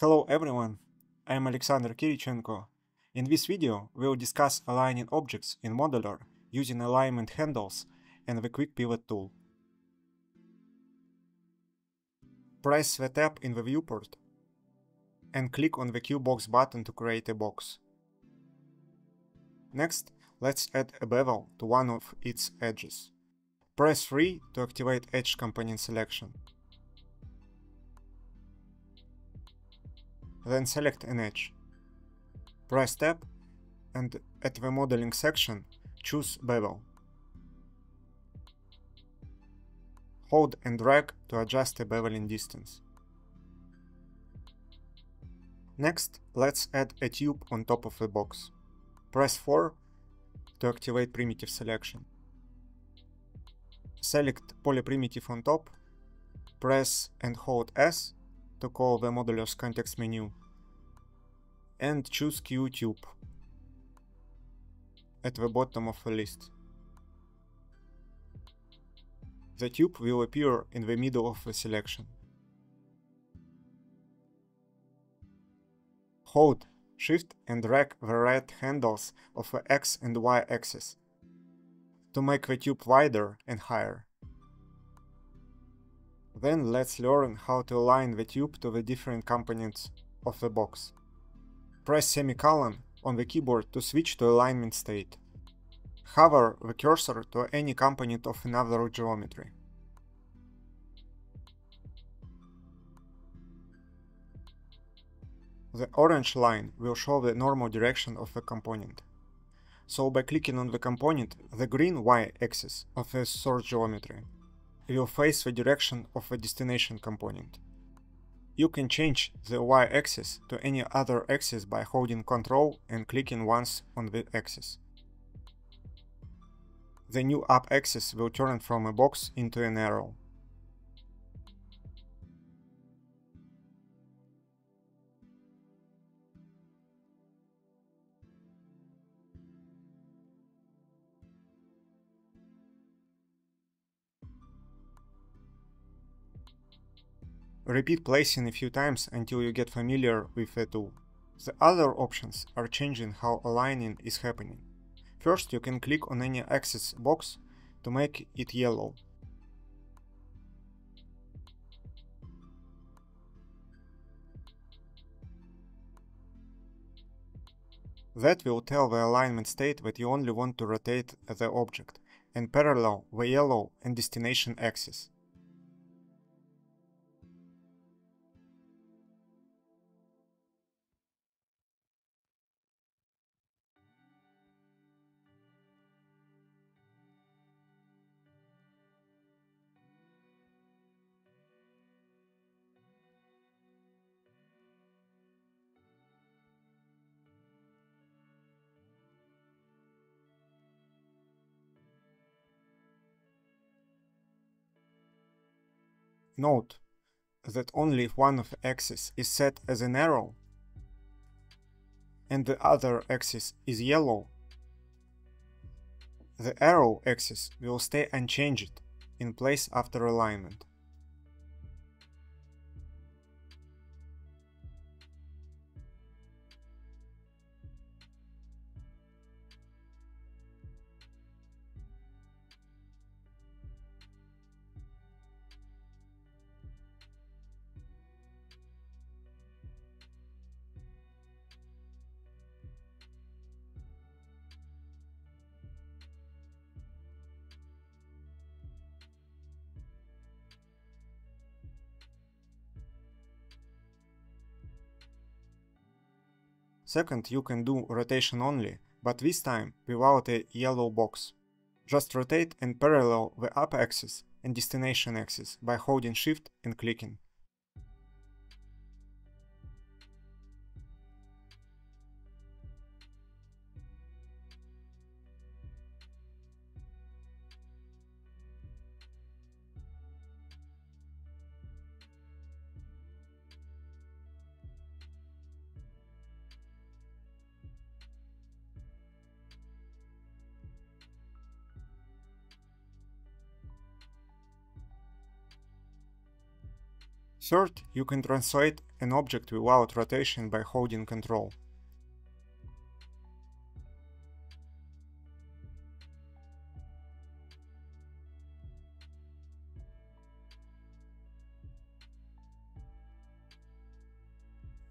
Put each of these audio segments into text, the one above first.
Hello everyone, I am Alexander Kirichenko. In this video, we'll discuss aligning objects in Modeler using alignment handles and the Quick Pivot tool. Press the tab in the viewport and click on the QBox button to create a box. Next, let's add a bevel to one of its edges. Press 3 to activate Edge Component Selection. Then select an edge. Press Tab and at the modeling section choose Bevel. Hold and drag to adjust the beveling distance. Next, let's add a tube on top of the box. Press 4 to activate primitive selection. Select polyprimitive on top, press and hold S to call the Modeler's context menu, and choose QTube at the bottom of the list. The tube will appear in the middle of the selection. Hold Shift and drag the red handles of the X and Y axis to make the tube wider and higher. Then let's learn how to align the tube to the different components of the box. Press semicolon on the keyboard to switch to alignment state. Hover the cursor to any component of another geometry. The orange line will show the normal direction of the component. So by clicking on the component, the green y-axis of the source geometry will face the direction of the destination component. You can change the y-axis to any other axis by holding Ctrl and clicking once on the axis. The new up axis will turn from a box into an arrow. Repeat placing a few times until you get familiar with the tool. The other options are changing how aligning is happening. First, you can click on any axis box to make it yellow. That will tell the alignment state that you only want to rotate the object, and parallel the yellow and destination axis. Note that only one of axes is set as an arrow and the other axis is yellow, the arrow axis will stay unchanged in place after alignment. Second, you can do rotation only, but this time without a yellow box. Just rotate and parallel the up axis and destination axis by holding shift and clicking. Third, you can translate an object without rotation by holding Ctrl.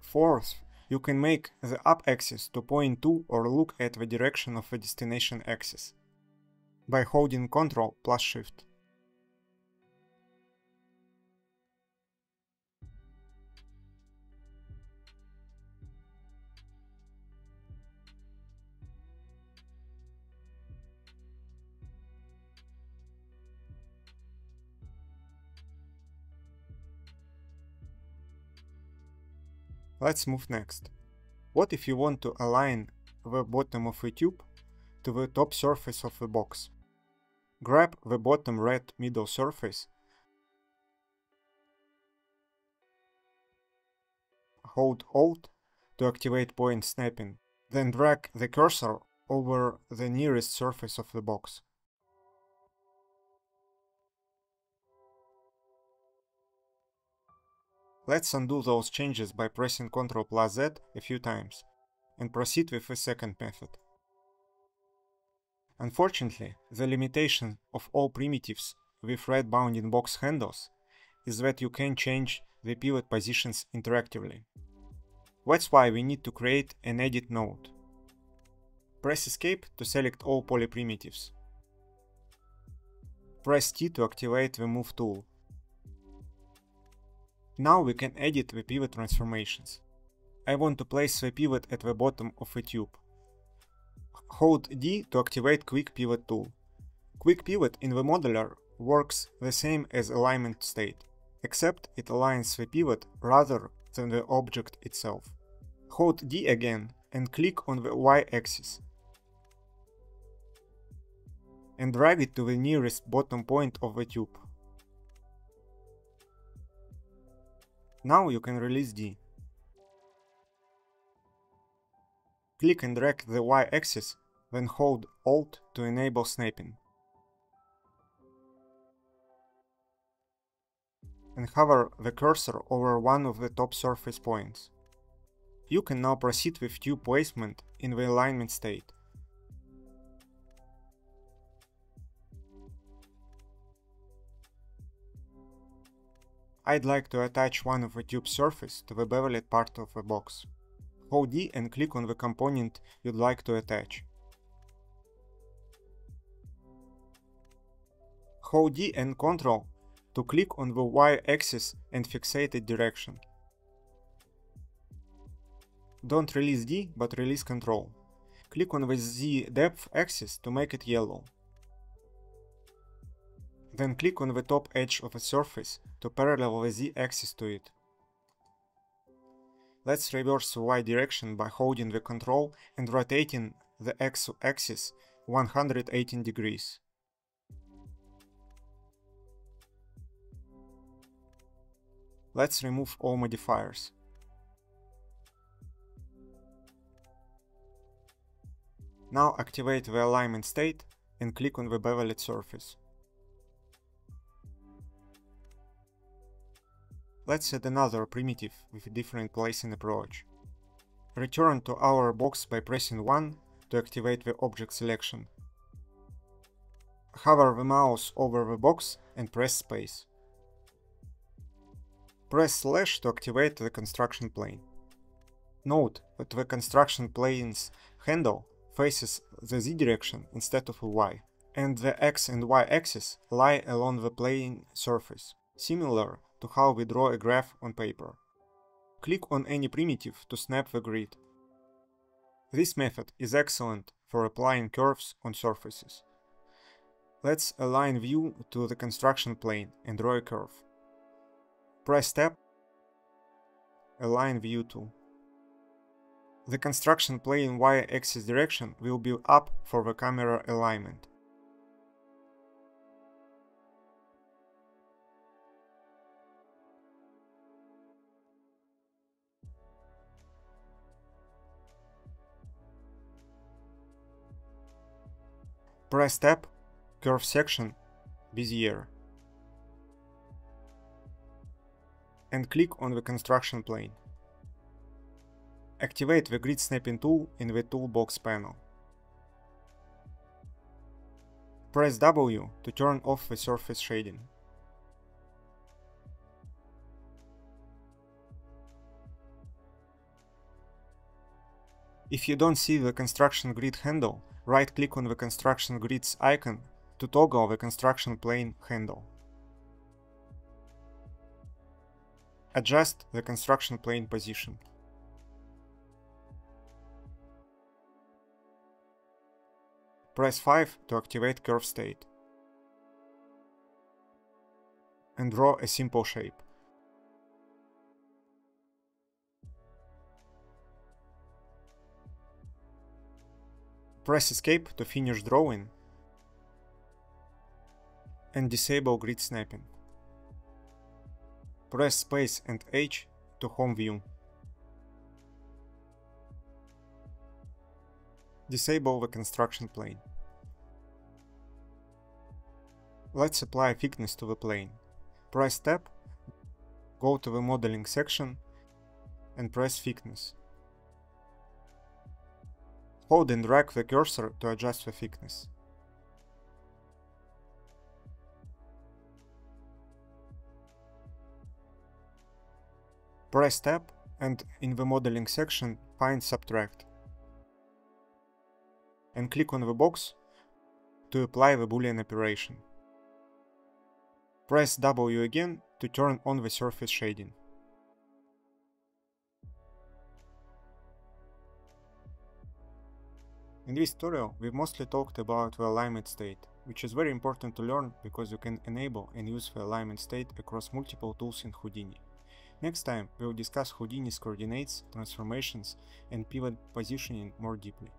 Fourth, you can make the up axis to point to or look at the direction of the destination axis by holding Ctrl plus Shift. Let's move next. What if you want to align the bottom of a tube to the top surface of the box? Grab the bottom red middle surface, hold Alt to activate point snapping, then drag the cursor over the nearest surface of the box. Let's undo those changes by pressing Ctrl plus Z a few times and proceed with the second method. Unfortunately, the limitation of all primitives with red bounding box handles is that you can change the pivot positions interactively. That's why we need to create an edit node. Press Escape to select all poly primitives. Press T to activate the Move tool now we can edit the pivot transformations. I want to place the pivot at the bottom of a tube. Hold D to activate Quick Pivot tool. Quick Pivot in the modeler works the same as alignment state, except it aligns the pivot rather than the object itself. Hold D again and click on the Y-axis and drag it to the nearest bottom point of the tube. Now you can release D. Click and drag the Y-axis, then hold Alt to enable snapping. And hover the cursor over one of the top surface points. You can now proceed with tube placement in the alignment state. I'd like to attach one of the tube surface to the beveled part of the box. Hold D and click on the component you'd like to attach. Hold D and Ctrl to click on the Y-axis and fixated direction. Don't release D, but release Ctrl. Click on the Z depth axis to make it yellow. Then click on the top edge of a surface to parallel the z-axis to it. Let's reverse the y direction by holding the control and rotating the x-axis 118 degrees. Let's remove all modifiers. Now activate the alignment state and click on the beveled surface. Let's add another primitive with a different placing approach. Return to our box by pressing 1 to activate the object selection. Hover the mouse over the box and press space. Press slash to activate the construction plane. Note that the construction plane's handle faces the z direction instead of a y, and the x and y axis lie along the plane surface, similar to how we draw a graph on paper. Click on any primitive to snap the grid. This method is excellent for applying curves on surfaces. Let's align view to the construction plane and draw a curve. Press Tab, Align View to. The construction plane y-axis direction will be up for the camera alignment. Press Tab, Curve Section, Bezier, and click on the construction plane. Activate the grid snapping tool in the toolbox panel. Press W to turn off the surface shading. If you don't see the construction grid handle, right click on the construction grid's icon to toggle the construction plane handle. Adjust the construction plane position. Press 5 to activate curve state. And draw a simple shape. Press escape to finish drawing and disable grid snapping. Press space and H to home view. Disable the construction plane. Let's apply thickness to the plane. Press tab, go to the modeling section and press thickness. Hold and drag the cursor to adjust the thickness. Press tab and in the modeling section find subtract and click on the box to apply the boolean operation. Press W again to turn on the surface shading. In this tutorial, we mostly talked about the alignment state, which is very important to learn because you can enable and use the alignment state across multiple tools in Houdini. Next time, we'll discuss Houdini's coordinates, transformations, and pivot positioning more deeply.